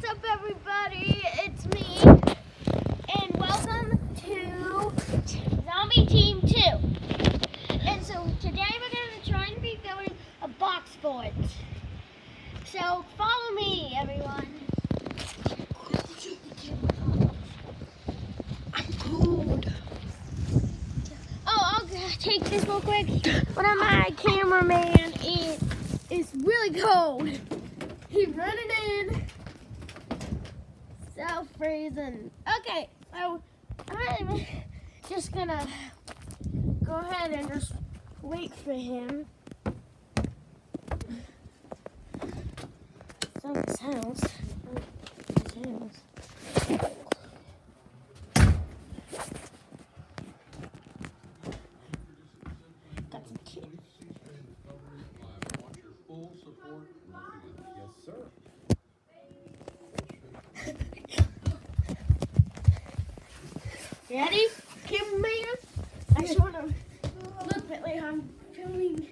What's up, everybody? It's me, and welcome to Zombie Team 2. And so today we're going to try and be building a box fort. So follow me, everyone. I'm cold. Oh, I'll take this real quick. One of my cameraman is is really cold. He's running in. So freezing. Okay, so I'm just gonna go ahead and just wait for him. So his house. Ready? Cameraman? I just want to look that way I'm filming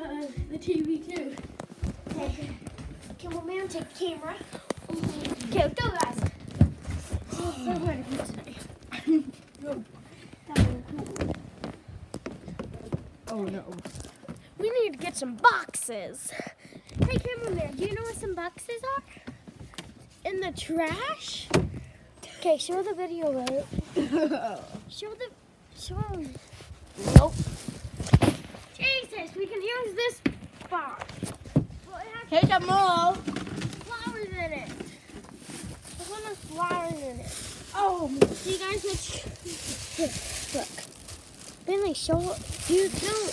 uh, the TV too. Okay. Cameraman, take the camera. Okay, let's go guys. So ready for today. Go. Oh no. We need to get some boxes. Hey cameraman, do you know where some boxes are? In the trash? Okay, show the video right. Show the show. Nope. Jesus, we can use this box. Well, Here's a mole. flowers in it. There's one with flowers in it. Oh, Do you guys Here, look. Then they show Dude, no.